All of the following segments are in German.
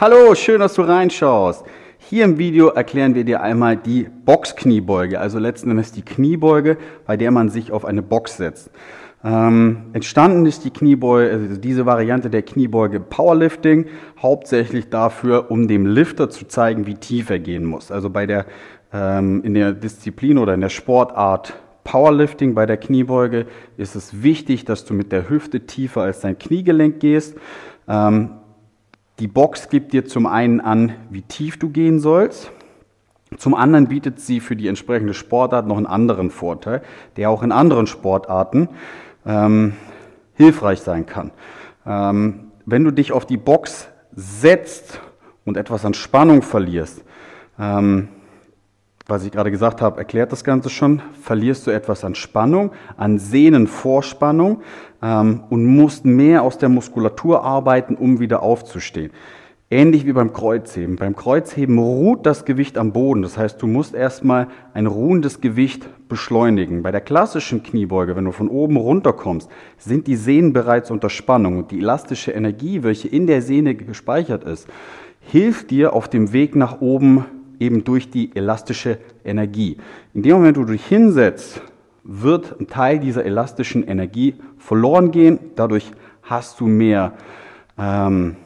Hallo, schön, dass du reinschaust. Hier im Video erklären wir dir einmal die Boxkniebeuge, also letzten Endes die Kniebeuge, bei der man sich auf eine Box setzt. Ähm, entstanden ist die Kniebeuge, also diese Variante der Kniebeuge Powerlifting, hauptsächlich dafür, um dem Lifter zu zeigen, wie tief er gehen muss. Also bei der, ähm, in der Disziplin oder in der Sportart Powerlifting bei der Kniebeuge ist es wichtig, dass du mit der Hüfte tiefer als dein Kniegelenk gehst. Ähm, die Box gibt dir zum einen an, wie tief du gehen sollst. Zum anderen bietet sie für die entsprechende Sportart noch einen anderen Vorteil, der auch in anderen Sportarten ähm, hilfreich sein kann. Ähm, wenn du dich auf die Box setzt und etwas an Spannung verlierst, ähm, was ich gerade gesagt habe, erklärt das Ganze schon, verlierst du etwas an Spannung, an Sehnenvorspannung ähm, und musst mehr aus der Muskulatur arbeiten, um wieder aufzustehen. Ähnlich wie beim Kreuzheben. Beim Kreuzheben ruht das Gewicht am Boden. Das heißt, du musst erstmal ein ruhendes Gewicht beschleunigen. Bei der klassischen Kniebeuge, wenn du von oben runter kommst, sind die Sehnen bereits unter Spannung und die elastische Energie, welche in der Sehne gespeichert ist, hilft dir auf dem Weg nach oben eben durch die elastische Energie. In dem Moment, wo du dich hinsetzt, wird ein Teil dieser elastischen Energie verloren gehen. Dadurch hast du mehr ähm,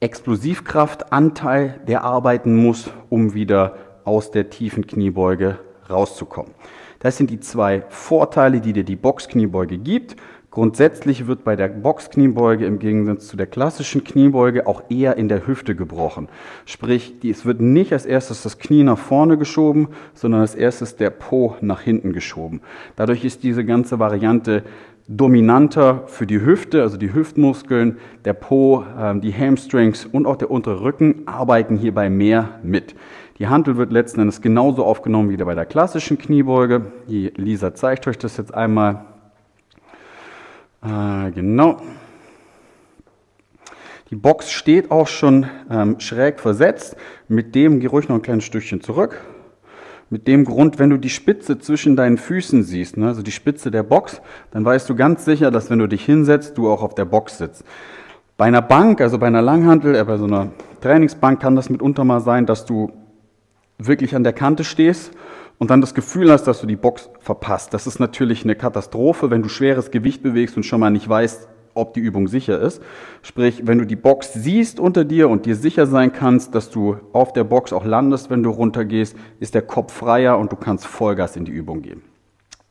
Explosivkraftanteil, der arbeiten muss, um wieder aus der tiefen Kniebeuge rauszukommen. Das sind die zwei Vorteile, die dir die Boxkniebeuge gibt. Grundsätzlich wird bei der Boxkniebeuge im Gegensatz zu der klassischen Kniebeuge auch eher in der Hüfte gebrochen. Sprich, es wird nicht als erstes das Knie nach vorne geschoben, sondern als erstes der Po nach hinten geschoben. Dadurch ist diese ganze Variante dominanter für die Hüfte, also die Hüftmuskeln, der Po, ähm, die Hamstrings und auch der untere Rücken arbeiten hierbei mehr mit. Die Hantel wird letzten Endes genauso aufgenommen wie bei der klassischen Kniebeuge. Die Lisa zeigt euch das jetzt einmal. Äh, genau. Die Box steht auch schon ähm, schräg versetzt. Mit dem geh ruhig noch ein kleines Stückchen zurück. Mit dem Grund, wenn du die Spitze zwischen deinen Füßen siehst, ne, also die Spitze der Box, dann weißt du ganz sicher, dass wenn du dich hinsetzt, du auch auf der Box sitzt. Bei einer Bank, also bei einer Langhantel, äh, bei so einer Trainingsbank kann das mitunter mal sein, dass du wirklich an der Kante stehst und dann das Gefühl hast, dass du die Box verpasst. Das ist natürlich eine Katastrophe, wenn du schweres Gewicht bewegst und schon mal nicht weißt, ob die Übung sicher ist. Sprich, wenn du die Box siehst unter dir und dir sicher sein kannst, dass du auf der Box auch landest, wenn du runtergehst, ist der Kopf freier und du kannst Vollgas in die Übung geben.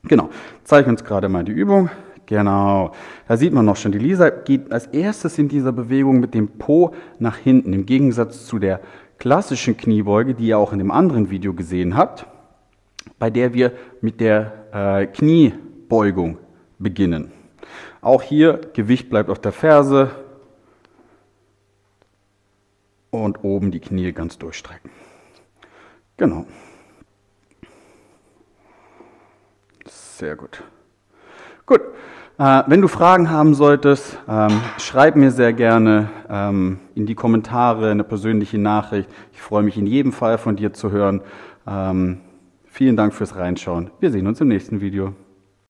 Genau, zeige uns gerade mal die Übung. Genau, da sieht man noch schon, die Lisa geht als erstes in dieser Bewegung mit dem Po nach hinten, im Gegensatz zu der klassischen Kniebeuge, die ihr auch in dem anderen Video gesehen habt bei der wir mit der äh, Kniebeugung beginnen. Auch hier Gewicht bleibt auf der Ferse und oben die Knie ganz durchstrecken. Genau. Sehr gut. Gut. Äh, wenn du Fragen haben solltest, ähm, schreib mir sehr gerne ähm, in die Kommentare eine persönliche Nachricht. Ich freue mich in jedem Fall von dir zu hören. Ähm, Vielen Dank fürs Reinschauen. Wir sehen uns im nächsten Video.